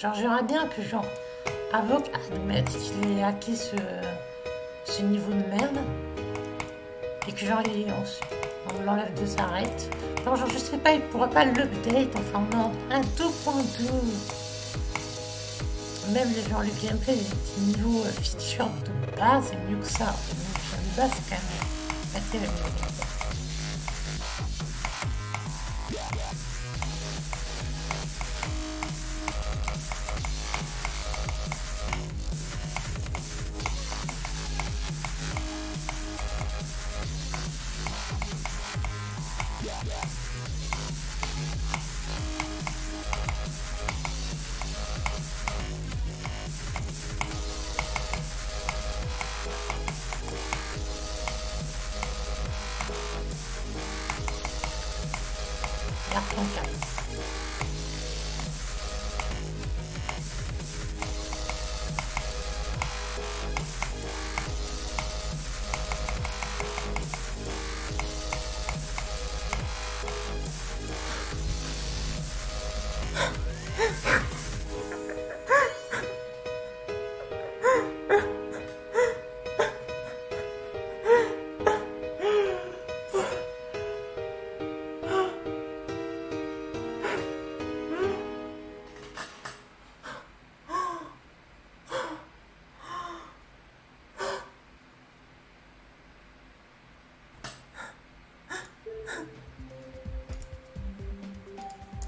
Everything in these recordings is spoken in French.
Genre, j'aimerais bien que, genre, Avoc admette qu'il ait hacké ce, ce niveau de merde. Et que, genre, il, on, l'enlève de sa genre, je sais pas, il pourrait pas l'update. Enfin, non. Un 2.2. Même, genre, le gameplay, les petits niveaux euh, feature de base, c'est mieux que ça. Le de base, c'est quand même pas terrible. やってみたいです。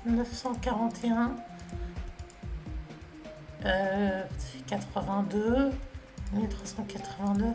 941. Euh, 82. 1382.